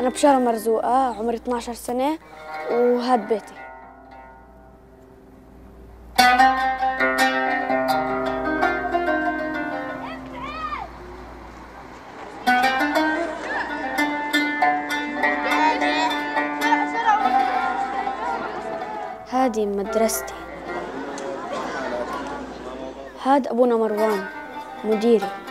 أنا بشارة مرزوقة عمري 12 سنة وهاد بيتي. هادي مدرستي. هاد أبونا مروان مديري.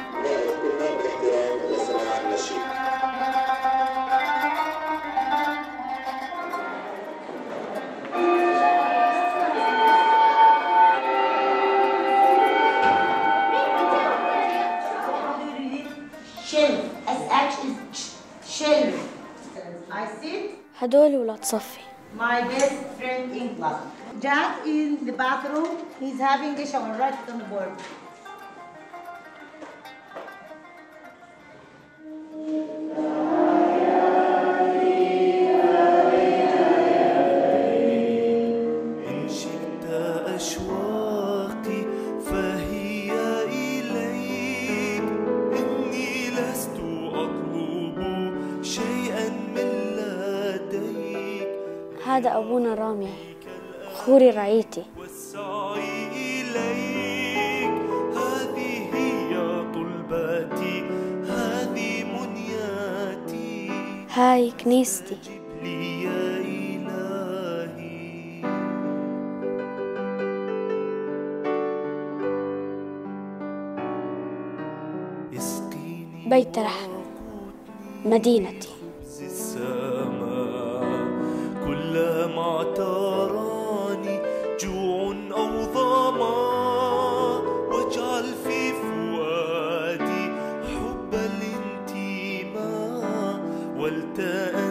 Shell. SH is ch- shell. I sit هدول ولاد صفي my best friend in class. Jack in the bathroom. He's having a shower right on the board. هذا أبونا رامي خوري رعيتي. والسعي إليك هذه هي طلبتي هذه منياتي. هاي كنيستي. لي يا إلهي. بيت رحم مدينتي. كلما اعتراني جوع أو ظما واجعل في فؤادي حب الانتماء سبيل